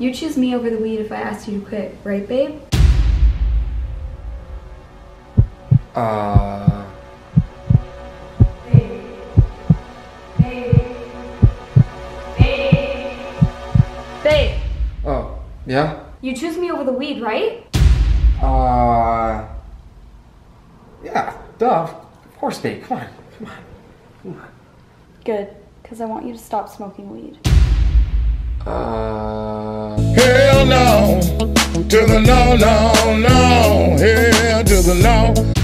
You choose me over the weed if I asked you to quit, right, babe? Uh. Babe, Oh, yeah? you choose me over the weed, right? Uh. Yeah, duh. Of course, babe. Come on. Come on. Come on. Good, because I want you to stop smoking weed. Hell no, to the no, no, no, hell to the no.